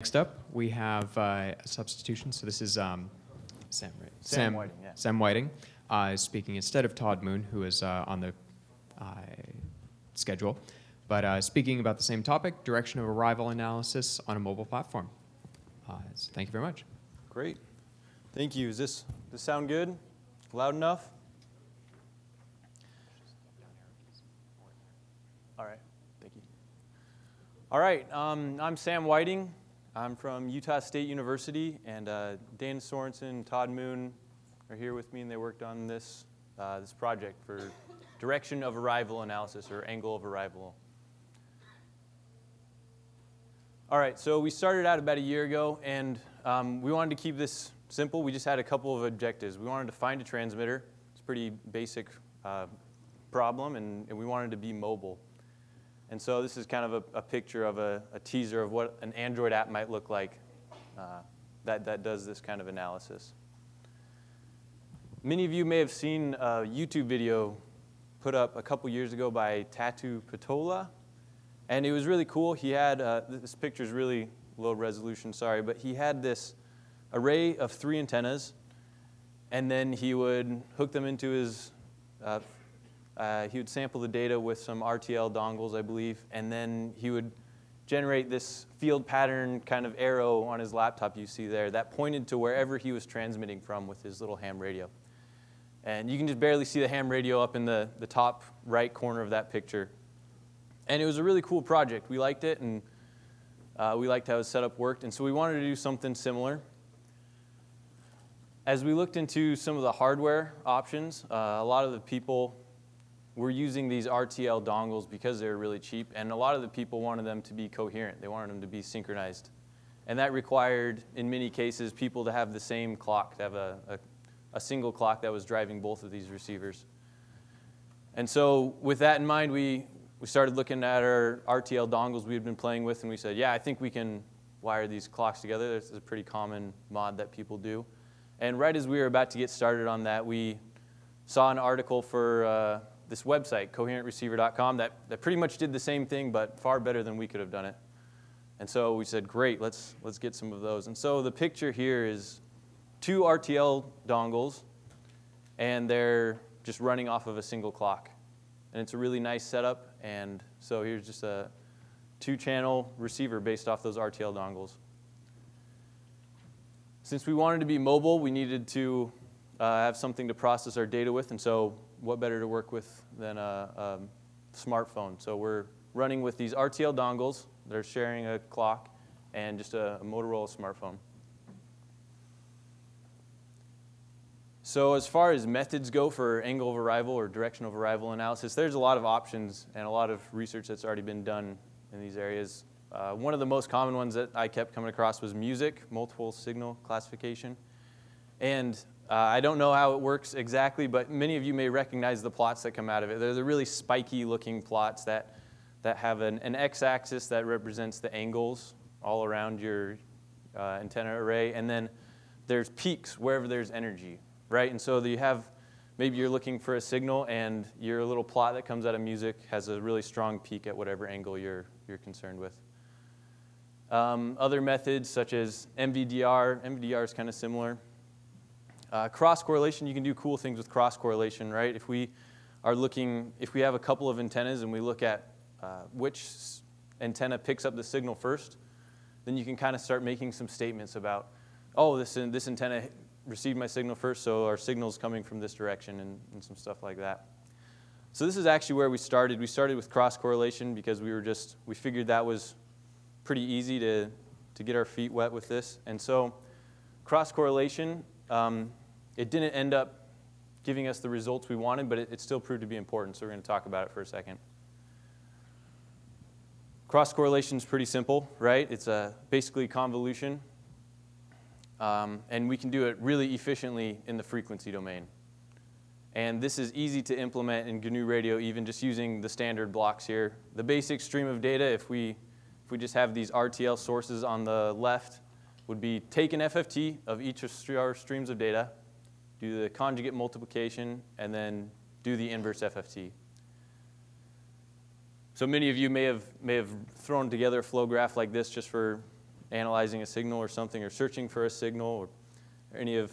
Next up, we have uh, a substitution. So this is um, Sam, right? Sam Whiting, yeah. Sam Whiting uh, is speaking instead of Todd Moon, who is uh, on the uh, schedule, but uh, speaking about the same topic, direction of arrival analysis on a mobile platform. Uh, so thank you very much. Great. Thank you. Is this, this sound good? Loud enough? All right. Thank you. All right. Um, I'm Sam Whiting. I'm from Utah State University, and uh, Dan Sorensen, Todd Moon are here with me, and they worked on this, uh, this project for direction of arrival analysis or angle of arrival. All right, so we started out about a year ago, and um, we wanted to keep this simple. We just had a couple of objectives. We wanted to find a transmitter. It's a pretty basic uh, problem, and, and we wanted to be mobile. And so this is kind of a, a picture of a, a, teaser of what an Android app might look like uh, that, that does this kind of analysis. Many of you may have seen a YouTube video put up a couple years ago by Tatu Peltola. And it was really cool. He had, uh, this picture is really low resolution, sorry, but he had this array of three antennas, and then he would hook them into his uh, uh, he would sample the data with some RTL dongles, I believe, and then he would generate this field pattern kind of arrow on his laptop you see there that pointed to wherever he was transmitting from with his little ham radio. And you can just barely see the ham radio up in the, the top right corner of that picture. And it was a really cool project. We liked it, and uh, we liked how his setup worked, and so we wanted to do something similar. As we looked into some of the hardware options, uh, a lot of the people we're using these RTL dongles because they're really cheap, and a lot of the people wanted them to be coherent. They wanted them to be synchronized. And that required, in many cases, people to have the same clock, to have a, a, a single clock that was driving both of these receivers. And so with that in mind, we, we started looking at our RTL dongles we had been playing with, and we said, yeah, I think we can wire these clocks together. This is a pretty common mod that people do. And right as we were about to get started on that, we saw an article for uh, this website, coherentreceiver.com, that, that pretty much did the same thing, but far better than we could have done it. And so we said, great, let's, let's get some of those. And so the picture here is two RTL dongles, and they're just running off of a single clock. And it's a really nice setup, and so here's just a two-channel receiver based off those RTL dongles. Since we wanted to be mobile, we needed to uh, have something to process our data with, and so what better to work with than a, a smartphone? So we're running with these RTL dongles. They're sharing a clock and just a, a Motorola smartphone. So as far as methods go for angle of arrival or direction of arrival analysis, there's a lot of options and a lot of research that's already been done in these areas. Uh, one of the most common ones that I kept coming across was music, multiple signal classification. And uh, I don't know how it works exactly, but many of you may recognize the plots that come out of it. They're the really spiky looking plots that, that have an, an x-axis that represents the angles all around your uh, antenna array, and then there's peaks wherever there's energy, right? And so you have, maybe you're looking for a signal and your little plot that comes out of music has a really strong peak at whatever angle you're, you're concerned with. Um, other methods such as MVDR, MVDR is kind of similar. Uh, cross correlation, you can do cool things with cross correlation, right? If we are looking, if we have a couple of antennas and we look at uh, which antenna picks up the signal first, then you can kind of start making some statements about, oh, this, this antenna received my signal first, so our signal is coming from this direction and, and some stuff like that. So this is actually where we started. We started with cross correlation because we were just, we figured that was pretty easy to, to get our feet wet with this. And so cross correlation um, it didn't end up giving us the results we wanted, but it, it still proved to be important, so we're going to talk about it for a second. Cross correlation is pretty simple, right? It's a basically convolution, um, and we can do it really efficiently in the frequency domain. And this is easy to implement in GNU Radio, even just using the standard blocks here. The basic stream of data, if we, if we just have these RTL sources on the left, would be take an FFT of each of our streams of data, do the conjugate multiplication, and then do the inverse FFT. So many of you may have, may have thrown together a flow graph like this just for analyzing a signal or something or searching for a signal or, any of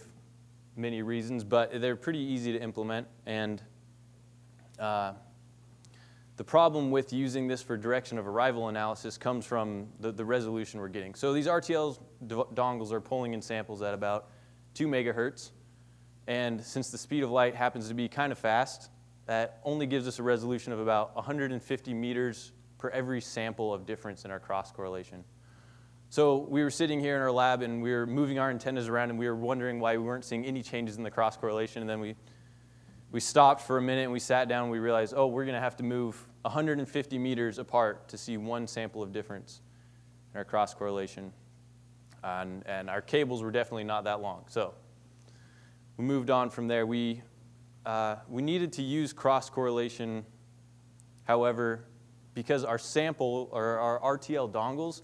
many reasons, but they're pretty easy to implement. And uh, the problem with using this for direction of arrival analysis comes from the, the resolution we're getting. So these RTL dongles are pulling in samples at about 2 megahertz. And since the speed of light happens to be kind of fast, that only gives us a resolution of about 150 meters per every sample of difference in our cross correlation. So we were sitting here in our lab and we were moving our antennas around and we were wondering why we weren't seeing any changes in the cross correlation. And then we we stopped for a minute and we sat down and we realized, oh, we're going to have to move 150 meters apart to see one sample of difference in our cross correlation. And, and our cables were definitely not that long. So we moved on from there. We, uh, we needed to use cross correlation, however, because our sample or our RTL dongles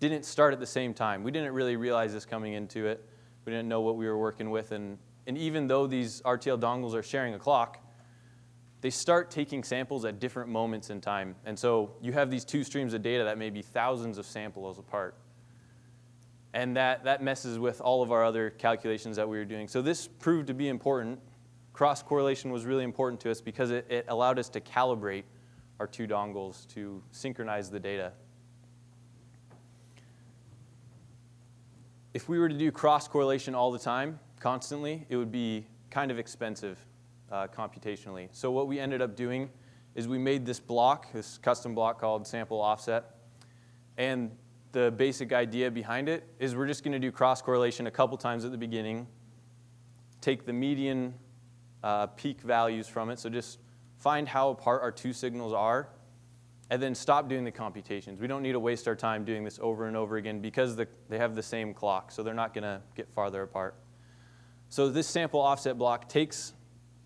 didn't start at the same time. We didn't really realize this coming into it. We didn't know what we were working with, and and even though these RTL dongles are sharing a clock, they start taking samples at different moments in time. And so you have these two streams of data that may be thousands of samples apart. And that, that messes with all of our other calculations that we were doing. So this proved to be important. Cross correlation was really important to us because it, it allowed us to calibrate our two dongles to synchronize the data. If we were to do cross correlation all the time, constantly, it would be kind of expensive uh, computationally. So what we ended up doing is we made this block, this custom block called sample offset. And the basic idea behind it is we're just going to do cross correlation a couple times at the beginning, take the median uh, peak values from it, so just find how apart our two signals are, and then stop doing the computations. We don't need to waste our time doing this over and over again because the, they have the same clock, so they're not going to get farther apart. So this sample offset block takes,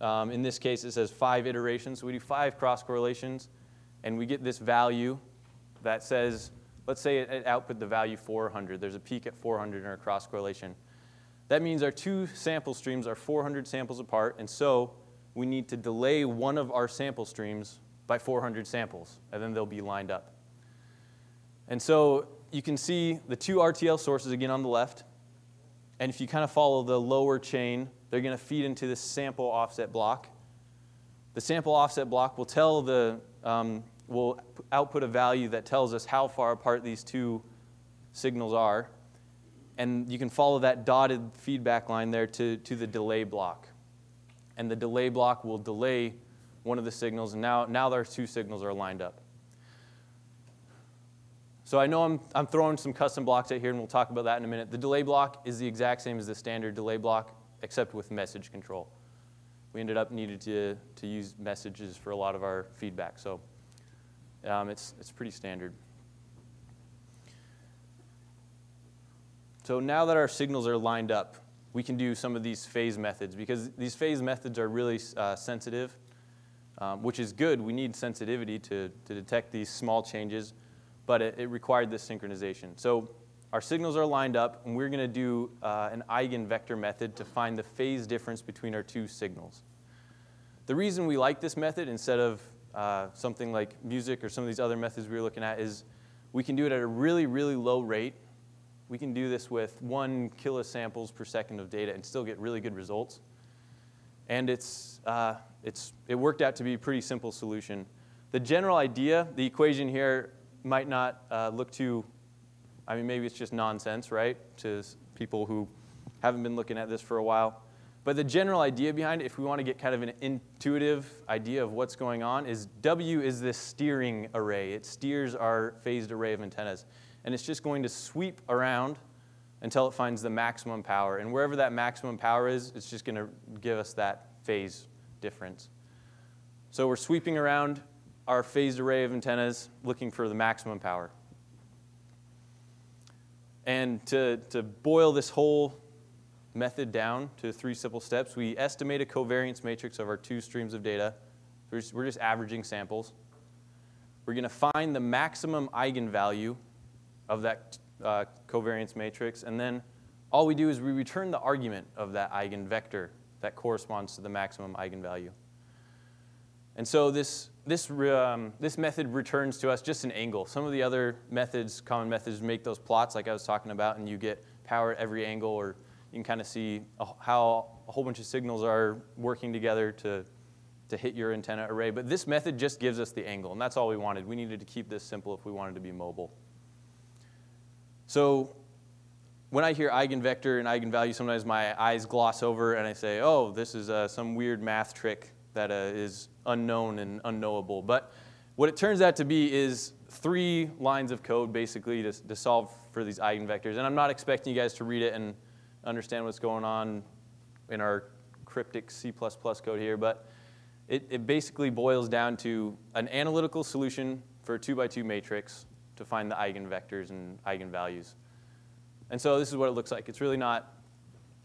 um, in this case, it says five iterations. So we do five cross correlations, and we get this value that says, let's say it, output the value 400. There's a peak at 400 in our cross correlation. That means our two sample streams are 400 samples apart, and so we need to delay one of our sample streams by 400 samples, and then they'll be lined up. And so you can see the two RTL sources again on the left. And if you kind of follow the lower chain, they're going to feed into this sample offset block. The sample offset block will tell the, um, will output a value that tells us how far apart these two signals are. And you can follow that dotted feedback line there to, to the delay block. And the delay block will delay one of the signals, and now, now our two signals are lined up. So I know I'm, I'm throwing some custom blocks out here, and we'll talk about that in a minute. The delay block is the exact same as the standard delay block, except with message control. We ended up needing to, to use messages for a lot of our feedback, so um, it's, it's pretty standard. So now that our signals are lined up, we can do some of these phase methods because these phase methods are really uh, sensitive, um, which is good. We need sensitivity to, to detect these small changes but it, it required this synchronization. So our signals are lined up, and we're going to do uh, an eigenvector method to find the phase difference between our two signals. The reason we like this method instead of uh, something like music or some of these other methods we were looking at is we can do it at a really, really low rate. We can do this with one kilosamples per second of data and still get really good results. And it's, uh, it's, it worked out to be a pretty simple solution. The general idea, the equation here might not uh, look too, I mean, maybe it's just nonsense, right, to people who haven't been looking at this for a while. But the general idea behind it, if we want to get kind of an intuitive idea of what's going on, is W is this steering array. It steers our phased array of antennas. And it's just going to sweep around until it finds the maximum power. And wherever that maximum power is, it's just going to give us that phase difference. So we're sweeping around our phased array of antennas looking for the maximum power. And to, to boil this whole method down to three simple steps, we estimate a covariance matrix of our two streams of data. We're just, we're just averaging samples. We're going to find the maximum eigenvalue of that uh, covariance matrix, and then all we do is we return the argument of that eigenvector that corresponds to the maximum eigenvalue. And so this, this, um, this method returns to us just an angle. Some of the other methods, common methods, make those plots like I was talking about, and you get power at every angle, or you can kind of see how a whole bunch of signals are working together to, to hit your antenna array. But this method just gives us the angle, and that's all we wanted. We needed to keep this simple if we wanted to be mobile. So when I hear eigenvector and eigenvalue, sometimes my eyes gloss over and I say, oh, this is uh, some weird math trick that uh, is unknown and unknowable. But what it turns out to be is three lines of code basically to, to solve for these eigenvectors. And I'm not expecting you guys to read it and understand what's going on in our cryptic C++ code here, but it, it basically boils down to an analytical solution for a two by two matrix to find the eigenvectors and eigenvalues. And so this is what it looks like. It's really not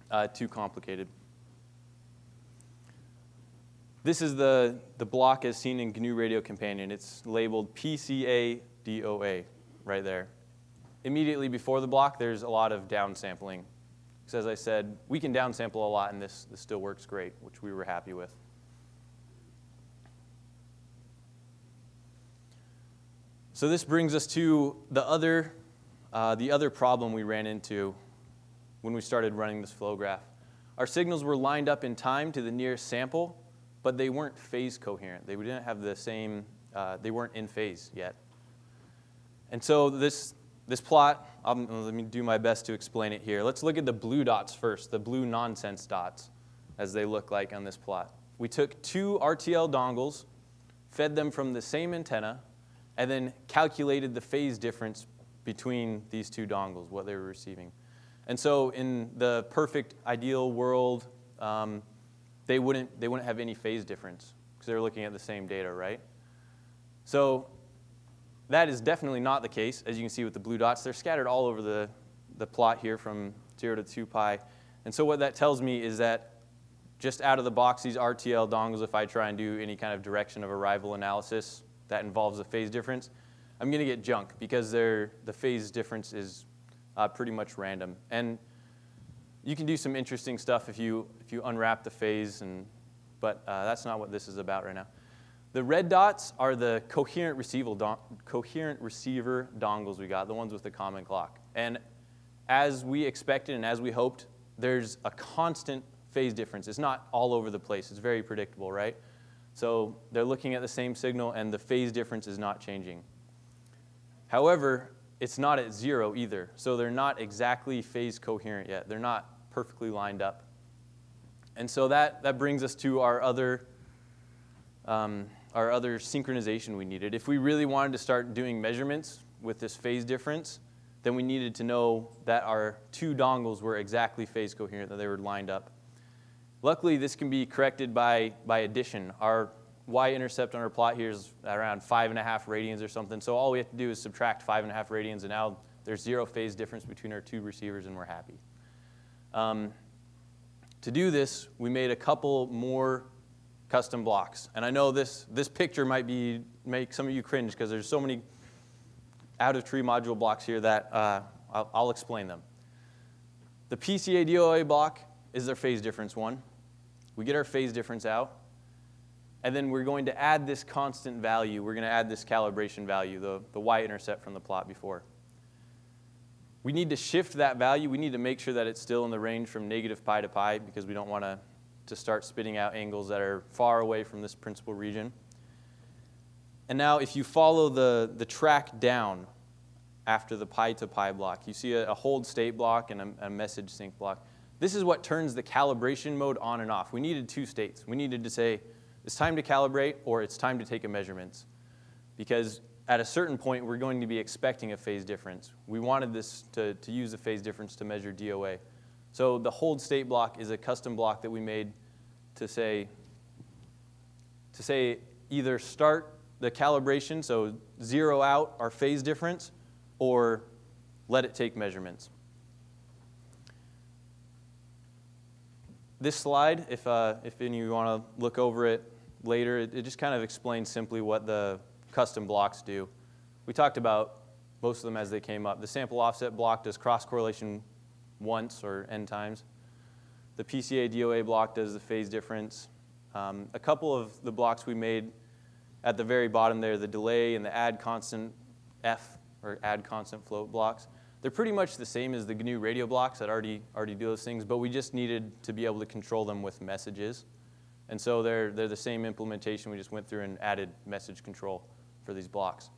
uh, too complicated. This is the, the block as seen in GNU Radio Companion. It's labeled PCADOA right there. Immediately before the block, there's a lot of downsampling. Because as I said, we can downsample a lot, and this, this still works great, which we were happy with. So this brings us to the other, uh, the other problem we ran into when we started running this flow graph. Our signals were lined up in time to the nearest sample, but they weren't phase coherent. They didn't have the same, uh, they weren't in phase yet. And so this, this plot, um, let me do my best to explain it here. Let's look at the blue dots first, the blue nonsense dots, as they look like on this plot. We took two RTL dongles, fed them from the same antenna, and then calculated the phase difference between these two dongles, what they were receiving. And so in the perfect ideal world, um, they wouldn't, they wouldn't have any phase difference because they're looking at the same data, right? So that is definitely not the case, as you can see with the blue dots. They're scattered all over the, the plot here from 0 to 2 pi. And so what that tells me is that just out of the box, these RTL dongles, if I try and do any kind of direction of arrival analysis that involves a phase difference, I'm going to get junk because the phase difference is uh, pretty much random. And you can do some interesting stuff if you, if you unwrap the phase, and, but uh, that's not what this is about right now. The red dots are the coherent, don coherent receiver dongles we got, the ones with the common clock. And as we expected and as we hoped, there's a constant phase difference. It's not all over the place. It's very predictable, right? So they're looking at the same signal, and the phase difference is not changing. However, it's not at zero either. So they're not exactly phase coherent yet. They're not perfectly lined up. And so that, that brings us to our other, um, our other synchronization we needed. If we really wanted to start doing measurements with this phase difference, then we needed to know that our two dongles were exactly phase coherent, that they were lined up. Luckily, this can be corrected by, by addition. Our y-intercept on our plot here is around five and a half radians or something. So all we have to do is subtract five and a half radians, and now there's zero phase difference between our two receivers, and we're happy. Um, to do this, we made a couple more custom blocks. And I know this, this picture might be, make some of you cringe because there's so many out of tree module blocks here that uh, I'll, I'll, explain them. The PCA DOA block is their phase difference one. We get our phase difference out. And then we're going to add this constant value. We're going to add this calibration value, the, the y-intercept from the plot before. We need to shift that value. We need to make sure that it's still in the range from negative pi to pi because we don't want to, to start spitting out angles that are far away from this principal region. And now if you follow the, the track down after the pi to pi block, you see a, a hold state block and a, a message sync block. This is what turns the calibration mode on and off. We needed two states. We needed to say, it's time to calibrate or it's time to take a measurement. Because at a certain point, we're going to be expecting a phase difference. We wanted this to, to use a phase difference to measure DOA. So the hold state block is a custom block that we made to say, to say either start the calibration, so zero out our phase difference, or let it take measurements. This slide, if, uh, if any of you want to look over it later, it, it just kind of explains simply what the custom blocks do. We talked about most of them as they came up. The sample offset block does cross correlation once or n times. The PCA DOA block does the phase difference. Um, a couple of the blocks we made at the very bottom there, the delay and the add constant F, or add constant float blocks, they're pretty much the same as the GNU radio blocks that already, already do those things, but we just needed to be able to control them with messages. And so they're, they're the same implementation. We just went through and added message control for these blocks.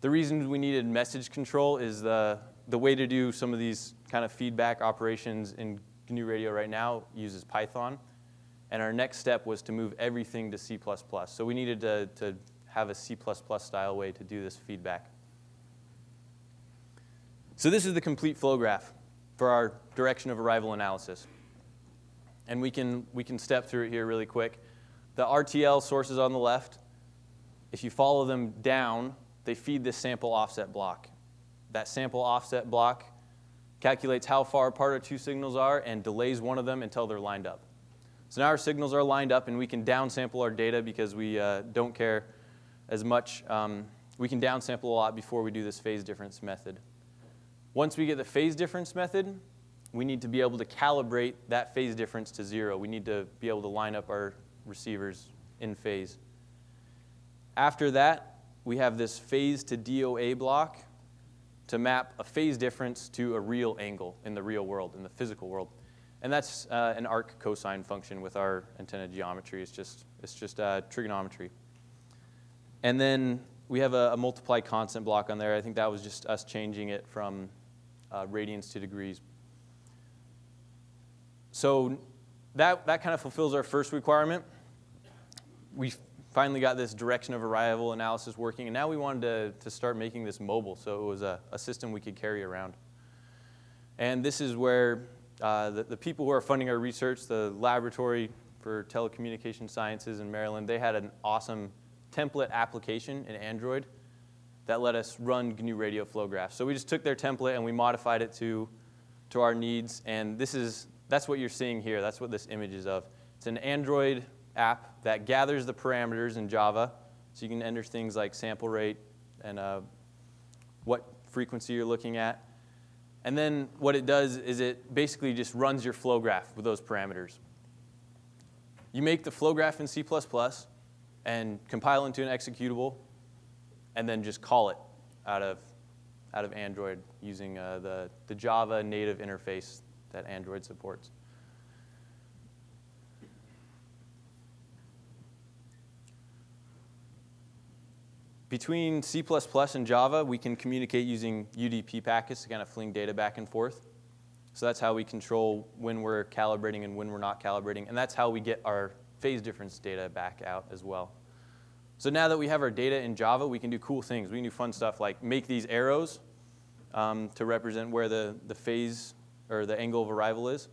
The reason we needed message control is the, the way to do some of these kind of feedback operations in GNU Radio right now uses Python. And our next step was to move everything to C++. So we needed to, to have a C++ style way to do this feedback. So this is the complete flow graph for our direction of arrival analysis. And we can, we can step through it here really quick. The RTL sources on the left, if you follow them down, they feed this sample offset block. That sample offset block calculates how far apart our two signals are and delays one of them until they're lined up. So now our signals are lined up and we can downsample our data because we uh, don't care as much. Um, we can downsample a lot before we do this phase difference method. Once we get the phase difference method, we need to be able to calibrate that phase difference to zero. We need to be able to line up our receivers in phase. After that, we have this phase to DOA block to map a phase difference to a real angle in the real world, in the physical world. And that's uh, an arc cosine function with our antenna geometry. It's just, it's just uh, trigonometry. And then we have a, a, multiply constant block on there. I think that was just us changing it from uh, radians to degrees. So that, that kind of fulfills our first requirement. We finally got this direction of arrival analysis working, and now we wanted to, to start making this mobile so it was a, a system we could carry around. And this is where uh, the, the people who are funding our research, the Laboratory for Telecommunication Sciences in Maryland, they had an awesome template application in Android that let us run GNU radio flow graphs. So we just took their template and we modified it to, to our needs, and this is, that's what you're seeing here. That's what this image is of. It's an Android app that gathers the parameters in Java, so you can enter things like sample rate and uh, what frequency you're looking at. And then what it does is it basically just runs your flow graph with those parameters. You make the flow graph in C++ and compile into an executable, and then just call it out of, out of Android using uh, the, the Java native interface that Android supports. Between C++ and Java, we can communicate using UDP packets to kind of fling data back and forth. So that's how we control when we're calibrating and when we're not calibrating. And that's how we get our phase difference data back out as well. So now that we have our data in Java, we can do cool things. We can do fun stuff like make these arrows um, to represent where the, the phase or the angle of arrival is.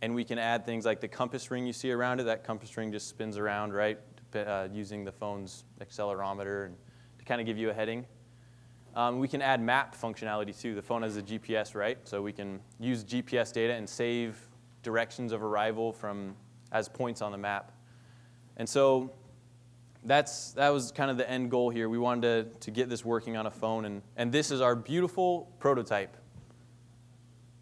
And we can add things like the compass ring you see around it. That compass ring just spins around, right, uh, using the phone's accelerometer and to kind of give you a heading. Um, we can add map functionality too. The phone has a GPS, right? So we can use GPS data and save directions of arrival from as points on the map. And so that's, that was kind of the end goal here. We wanted to, to get this working on a phone. And, and this is our beautiful prototype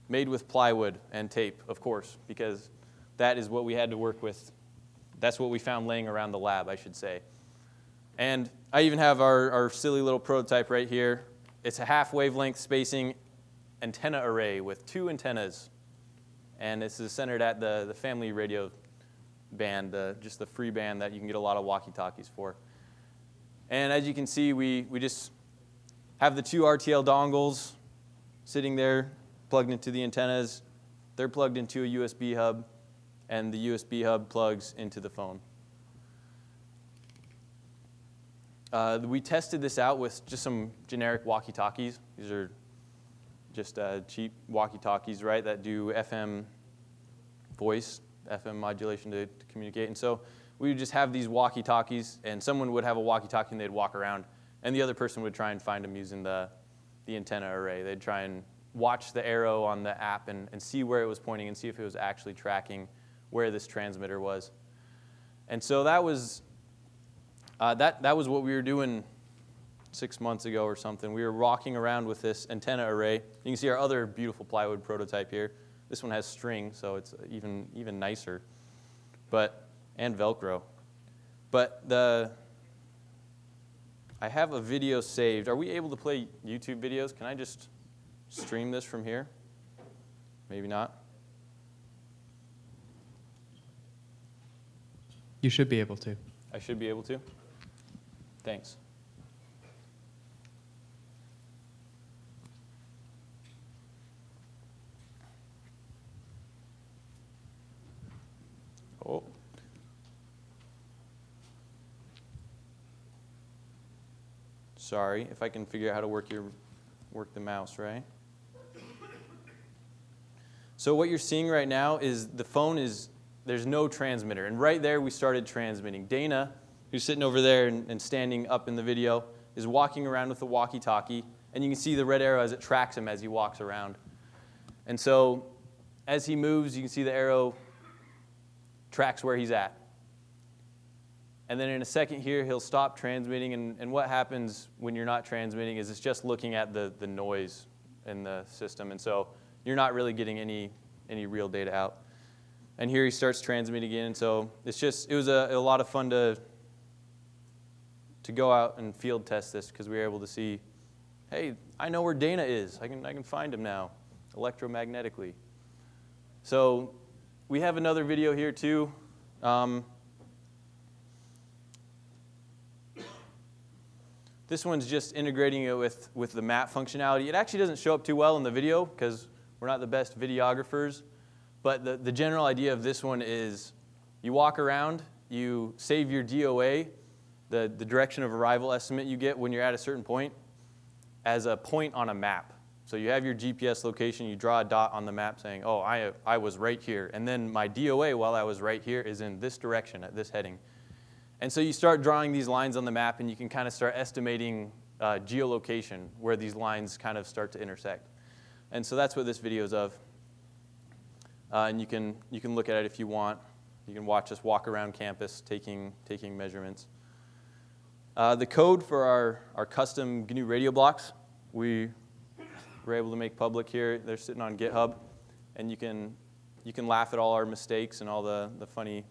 made with plywood and tape, of course, because that is what we had to work with. That's what we found laying around the lab, I should say. And I even have our, our silly little prototype right here. It's a half wavelength spacing antenna array with two antennas. And this is centered at the, the family radio band, the, just the free band that you can get a lot of walkie-talkies for. And as you can see, we, we just have the two RTL dongles sitting there plugged into the antennas. They're plugged into a USB hub, and the USB hub plugs into the phone. Uh, we tested this out with just some generic walkie-talkies. These are just uh, cheap walkie-talkies, right, that do FM voice, FM modulation to, to communicate. And so we would just have these walkie-talkies, and someone would have a walkie-talkie and they'd walk around, and the other person would try and find them using the, the antenna array. They'd try and watch the arrow on the app and, and see where it was pointing and see if it was actually tracking where this transmitter was. And so that was, uh, that, that was what we were doing six months ago or something. We were walking around with this antenna array. You can see our other beautiful plywood prototype here. This one has string, so it's even, even nicer. But and Velcro. But the I have a video saved. Are we able to play YouTube videos? Can I just stream this from here? Maybe not. You should be able to. I should be able to. Thanks. Oh. Sorry, if I can figure out how to work your work the mouse, right? So what you're seeing right now is the phone is there's no transmitter. And right there we started transmitting. Dana, who's sitting over there and, and standing up in the video, is walking around with a walkie-talkie, and you can see the red arrow as it tracks him as he walks around. And so as he moves, you can see the arrow tracks where he's at. And then in a second here, he'll stop transmitting. And, and what happens when you're not transmitting is it's just looking at the, the noise in the system. And so you're not really getting any, any real data out. And here he starts transmitting again. And so it's just, it was a, a lot of fun to, to go out and field test this because we were able to see, hey, I know where Dana is. I can, I can find him now electromagnetically. So we have another video here too. Um, this one's just integrating it with, with the map functionality. It actually doesn't show up too well in the video because we're not the best videographers. But the, the general idea of this one is you walk around, you save your DOA, the, the direction of arrival estimate you get when you're at a certain point, as a point on a map. So you have your GPS location, you draw a dot on the map saying, oh, I, I was right here. And then my DOA while I was right here is in this direction at this heading. And so you start drawing these lines on the map and you can kind of start estimating uh, geolocation where these lines kind of start to intersect. And so that's what this video is of. Uh, and you can, you can look at it if you want. You can watch us walk around campus taking, taking measurements. Uh, the code for our, our custom GNU radio blocks, we were able to make public here. They're sitting on GitHub. And you can, you can laugh at all our mistakes and all the, the funny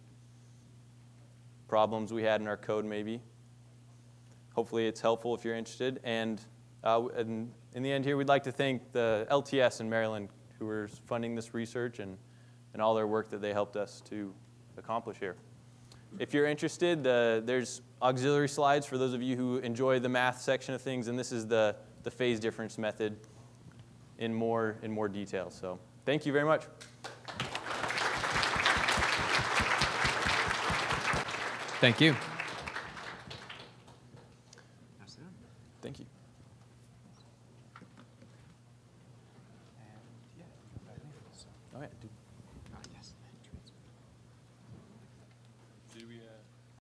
problems we had in our code maybe. Hopefully it's helpful if you're interested. And, uh, and in the end here, we'd like to thank the LTS in Maryland who are funding this research and and all their work that they helped us to accomplish here. If you're interested, uh, there's auxiliary slides for those of you who enjoy the math section of things, and this is the, the phase difference method in more, in more detail. So thank you very much. Thank you.